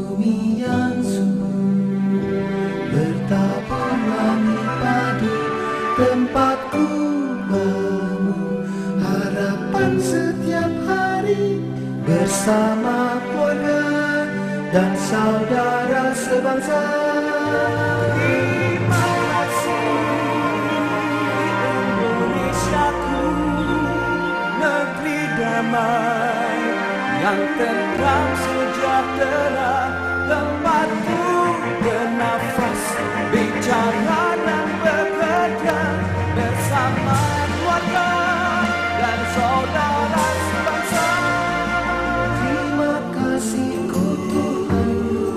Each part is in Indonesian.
bumi yang subur Bertabur wangi padi tempatku bermu. Harapan setiap hari bersama keluarga dan saudara sebangsa. Terima kasih Indonesiaku negeri damai yang tentram sejahtera, tempatku bernafas, bicara dan bekerja bersama keluarga dan saudara sebangsa. Terima kasih kau Tuhan,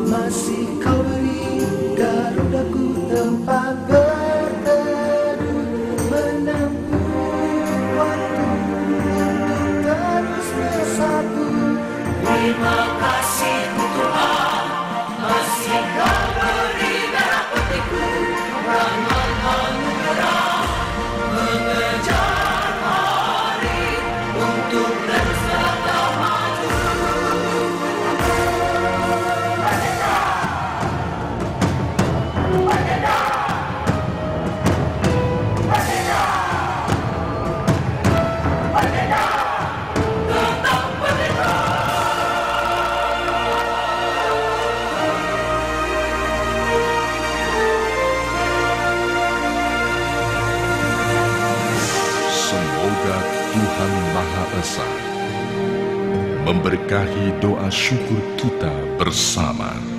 masih kau beri Garudaku tempat Maha Esa memberkahi doa syukur kita bersama.